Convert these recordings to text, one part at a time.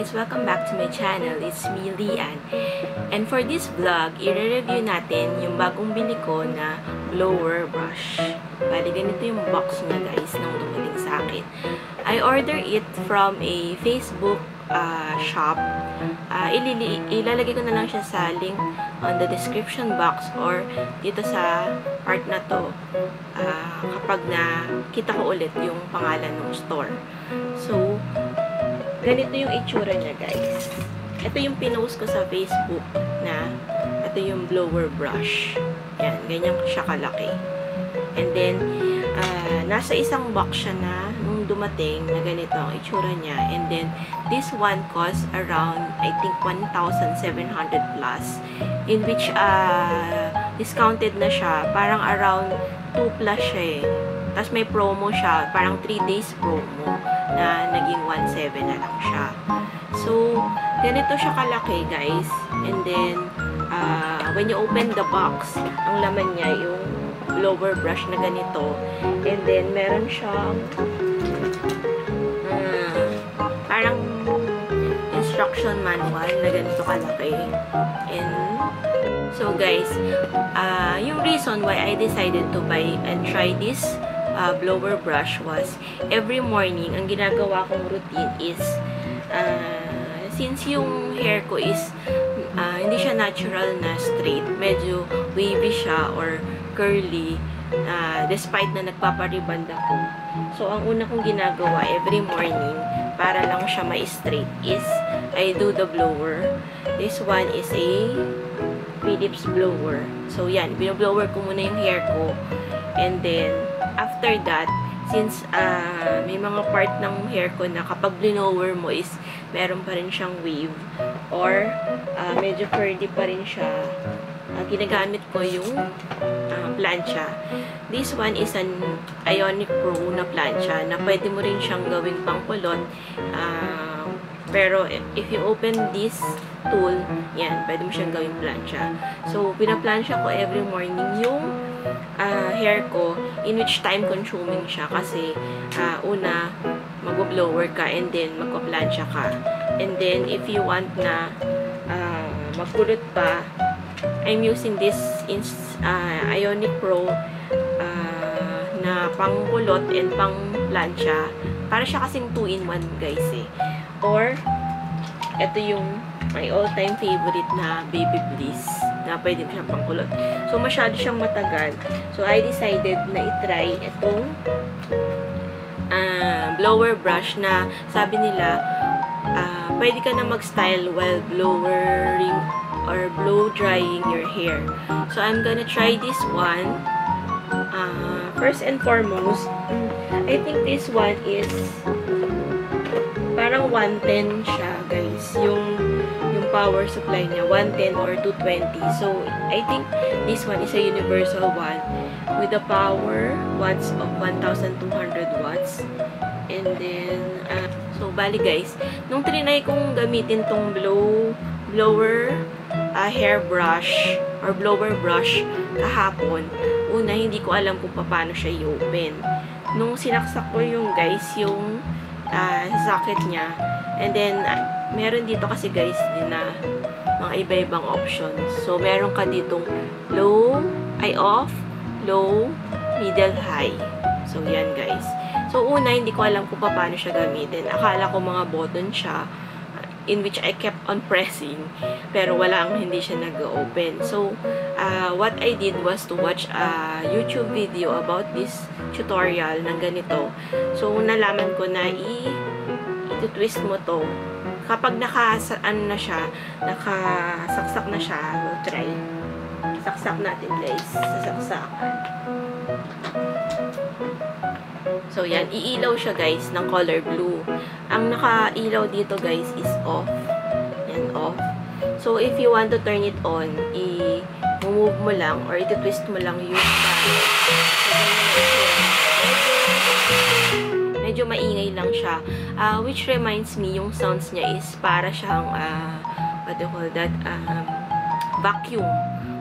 guys! Welcome back to my channel. It's me, Lian. And for this vlog, i-review natin yung bagong bili ko na blower brush. Bali, ganito yung box niya guys nung dumating sa akin. I order it from a Facebook uh, shop. Uh, ilalagay ko na lang siya sa link on the description box or dito sa part na to uh, kapag na kita ko ulit yung pangalan ng store. So, ganito yung itsura niya guys. Ito yung pinost ko sa Facebook na ito yung blower brush. Yan, ganyan siya kalaki. And then, uh, nasa isang box siya na nung dumating na ganito ang itsura niya. And then, this one cost around, I think, 1,700 plus. In which, uh, discounted na siya. Parang around 2 plus siya eh. Tapos may promo siya. Parang 3 days promo na naging 1.7 na lang siya. So, ganito siya kalaki, guys. And then, uh, when you open the box, ang laman niya yung blower brush na ganito. And then, meron siyang uh, parang instruction manual na ganito kalaki. And, so guys, uh, yung reason why I decided to buy and try this uh, blower brush was every morning, ang ginagawa kong routine is uh, since yung hair ko is uh, hindi siya natural na straight, medyo wavy siya or curly uh, despite na nagpapariband ako. So, ang una kong ginagawa every morning para lang siya ma-straight is I do the blower. This one is a Philips blower. So, yan. Binoblower ko muna yung hair ko. And then, after that, since uh, may mga part ng hair ko na kapag blower mo is meron pa rin siyang wave or uh, medyo curly pa rin siya, uh, ginagamit ko yung uh, plancha. This one is an Ionic Pro na plancha na pwede mo rin siyang gawing pangkulot. Uh, pero, if you open this tool, yan, pwede mo siyang gawing plancha. So, pinaplansya ko every morning yung uh, hair ko, in which time consuming siya kasi, uh, una, mag-blower ka and then magpa-plancha ka. And then, if you want na uh, magkulot pa, I'm using this uh, Ionic Pro uh, na pangkulot and pang plancha. Para siya kasing 2-in-1 guys eh. Or, ito yung my all-time favorite na Baby Bliss na pwede mo siyang pangkulot. So, masyado siyang matagal. So, I decided na itry itong uh, blower brush na sabi nila uh, pwede ka na mag-style while blowering or blow drying your hair. So, I'm gonna try this one. Uh, first and foremost, I think this one is parang 110 siya, guys. Yung power supply niya, 110 or 220. So, I think this one is a universal one with a power watts of 1,200 watts. And then, uh, so, bali guys, nung trinay kong gamitin tong blow, blower uh, hair brush or blower brush kahapon, una, hindi ko alam kung paano siya i-open. Nung sinaksak ko yung guys, yung uh, socket niya. And then, uh, meron dito kasi guys din na mga iba-ibang options. So, meron ka ditong low, ay off, low, middle, high. So, yan guys. So, una, hindi ko alam kung paano siya gamitin. Akala ko mga button siya in which I kept on pressing pero walang hindi siya nag-open. So, uh, what I did was to watch a YouTube video about this tutorial ng ganito. So, nalaman ko na i-twist mo to. Kapag naka, ano na siya, nakasaksak na siya, we'll try. Saksak natin guys, sasaksakan. So, yan. Iilaw siya, guys, ng color blue. Ang nakailaw dito, guys, is off. Yan, off. So, if you want to turn it on, i-move mo lang or iti-twist mo lang yung medyo maingay lang siya. Uh, which reminds me, yung sounds niya is para siyang, uh, what do you call that, um, vacuum.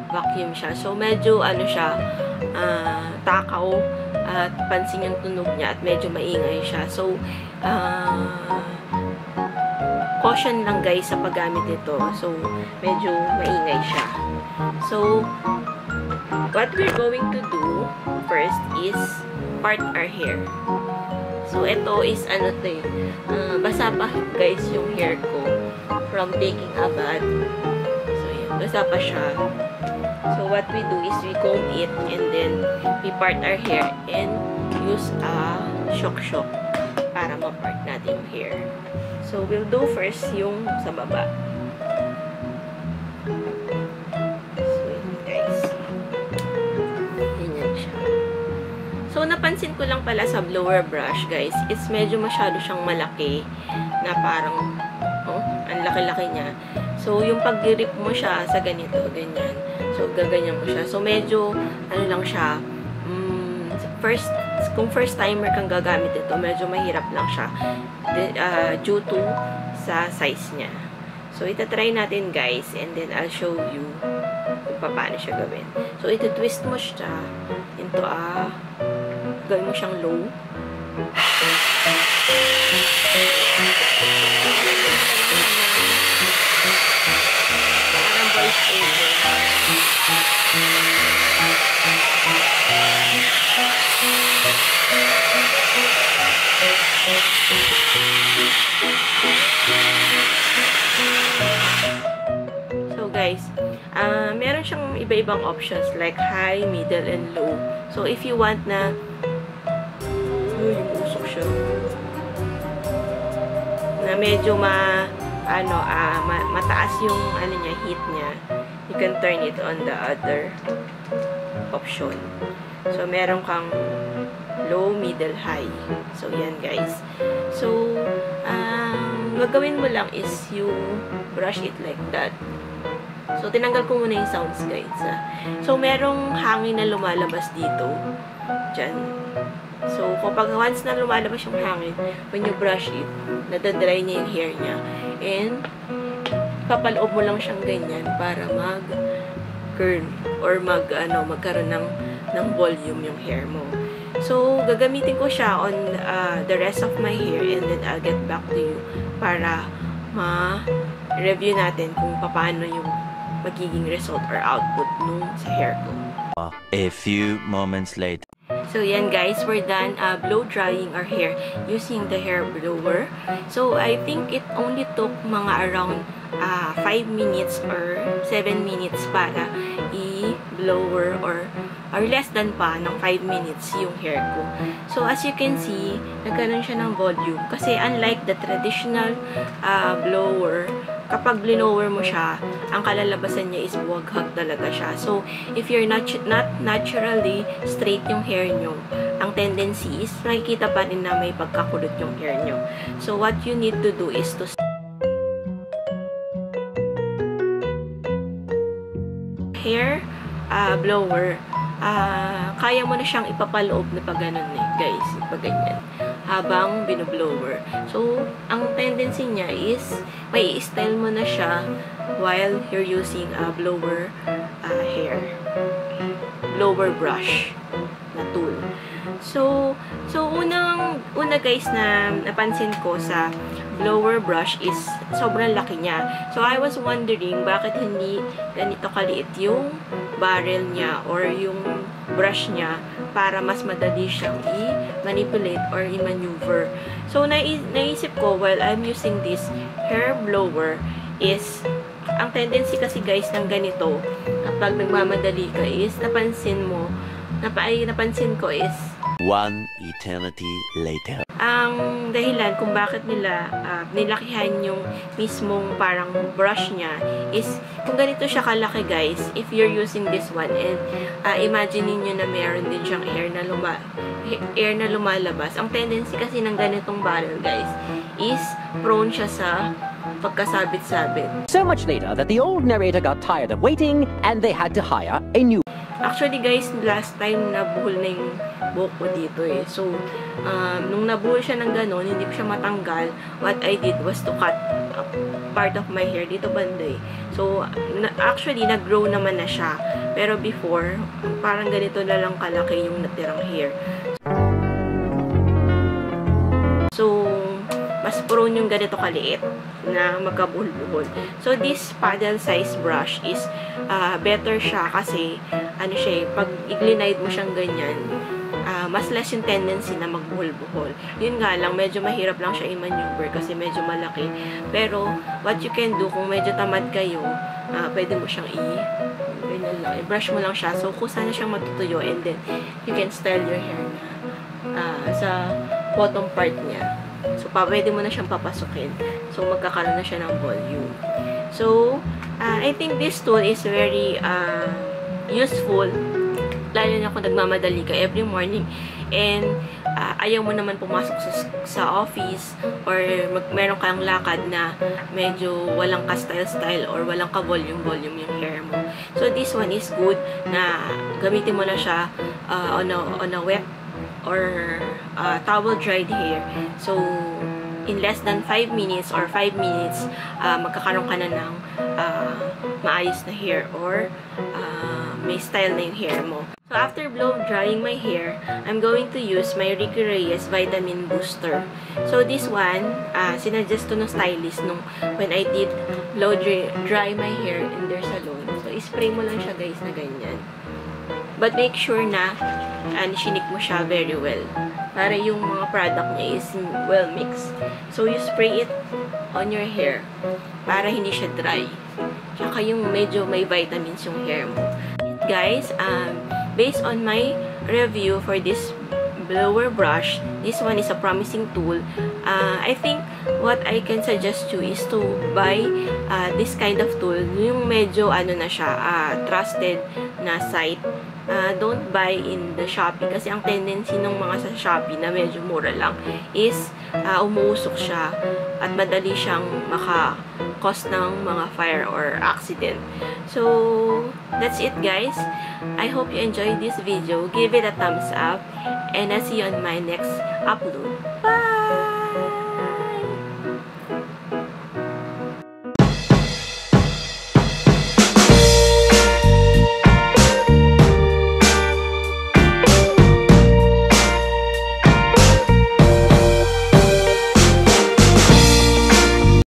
Vacuum siya. So, medyo, ano siya, uh, takaw at pansin yung tunog niya at medyo maingay siya. So, uh, caution lang guys sa paggamit nito. So, medyo maingay siya. So, what we're going to do first is part our hair. So, ito is ano to eh. Uh, basa pa guys yung hair ko from taking a bath. So, yun. Basa pa siya. So, what we do is we comb it and then we part our hair and use a shock-shock para ma-part natin yung hair. So, we'll do first yung sa baba. So, yun guys. So, napansin ko lang pala sa blower brush, guys, it's medyo masyado siyang malaki na parang, oh, ang laki-laki niya. So, yung pag-grip mo siya sa ganito, ganyan. So, gaganyan mo siya. So, medyo, ano lang siya, um, first kung first timer kang gagamit ito, medyo mahirap lang siya uh, due to sa size niya. So, itatry natin guys and then I'll show you kung paano siya gawin. So, ito twist mo siya into a gawin mo siyang low. Guys, uh, meron siyang iba-ibang options like high, middle, and low. So if you want na yung usok siya na medyo ma ano, uh, ma mataas yung ano niya, heat niya, you can turn it on the other option. So meron kang low, middle, high. So, yan guys. So, um, gagawin mo lang is you brush it like that. So, tinanggal ko muna yung sounds guys. Ha? So, merong hangin na lumalabas dito. Diyan. So, kapag once na lumalabas yung hangin, when you brush it, nadadry niya yung hair niya. And, papaloob mo lang siyang ganyan para mag curl or mag ano magkaroon ng ng volume yung hair mo. So, gagamitin ko siya on uh, the rest of my hair and then I'll get back to you para ma-review natin kung paano yung magiging result or output nung sa hair ko. A few moments later. So, yan guys, we're done uh, blow drying our hair using the hair blower. So, I think it only took mga around uh, 5 minutes or 7 minutes para i-blower or or less than pa ng 5 minutes yung hair ko. So, as you can see, nagkaroon siya ng volume. Kasi unlike the traditional uh, blower, kapag blower mo siya, ang kalalabasan niya is buwaghag talaga siya. So, if you're not, not naturally straight yung hair nyo, ang tendency is makikita pa rin na may pagkakulot yung hair nyo. So, what you need to do is to hair uh, blower, uh, kaya mo na siyang ipapaloob na pag ganun eh, guys, pag ganyan, habang binoblower. So, ang tendency niya is, may style mo na siya while you're using a blower uh, hair, blower brush na tool. So, so unang, una guys na napansin ko sa blower brush is sobrang laki niya. So, I was wondering bakit hindi ganito kaliit yung barrel niya or yung brush niya para mas madali siyang i-manipulate or i-maneuver. So, nais naisip ko while I'm using this hair blower is ang tendency kasi guys ng ganito kapag nagmamadali ka is napansin mo napa, ay, napansin ko is One eternity later. Ang dahilan kung bakit nila uh, nilakihan yung mismong parang brush niya is kung ganito siya kalaki guys, if you're using this one and uh, imagine niyo na meron din siyang air na luma air na lumalabas. Ang tendency kasi ng ganitong barrel guys is prone siya sa pagkasabit-sabit. So much later that the old narrator got tired of waiting and they had to hire a new Actually guys, last time nabuhol na yung buhok ko dito eh. So, um, nung nabuhol siya ng ganon, hindi ko siya matanggal, what I did was to cut part of my hair dito banda eh. So, na actually, nag-grow naman na siya. Pero before, parang ganito na lang kalaki yung natirang hair. So, mas prone yung ganito kaliit na magkabuhol-buhol. So, this paddle size brush is uh, better siya kasi, ano siya, eh, pag iglinide mo siyang ganyan, uh, mas less yung tendency na magbuhol-buhol. Yun nga lang, medyo mahirap lang siya i-maneuver kasi medyo malaki. Pero, what you can do, kung medyo tamad kayo, uh, pwede mo siyang i ganyan lang, i-brush mo lang siya. So, kusa na siyang matutuyo and then, you can style your hair uh, sa bottom part niya. So, pa, pwede mo na siyang papasukin. So, magkakaroon na siya ng volume. So, uh, I think this tool is very uh, useful lalo na kung nagmamadali ka every morning and uh, ayaw mo naman pumasok sa, sa office or mag, meron kang lakad na medyo walang ka-style-style or walang ka-volume-volume yung hair mo. So, this one is good na gamitin mo na siya uh, on, a, on a wet or uh, towel-dried hair. So, in less than 5 minutes or 5 minutes, uh, magkakaroon ka na ng uh, maayos na hair or uh, may style na yung hair mo. So, after blow drying my hair, I'm going to use my Ricky Reyes Vitamin Booster. So, this one, uh, sinadjust to ng stylist nung when I did blow dry, dry my hair in their salon. So, spray mo lang siya guys na ganyan. But make sure na and shinik mo siya very well. Para yung mga product niya is well mixed. So, you spray it on your hair para hindi siya dry. Tsaka yung medyo may vitamins yung hair mo. Guys, um, based on my review for this blower brush, this one is a promising tool. Uh, I think what I can suggest you is to buy uh, this kind of tool. Yung medyo ano na siya, uh, trusted na site. Uh, don't buy in the Shopee kasi ang tendency ng mga sa Shopee na medyo mura lang is uh, umuusok siya at madali siyang maka-cause ng mga fire or accident. So, that's it guys. I hope you enjoyed this video. Give it a thumbs up and I'll see you on my next upload. Bye!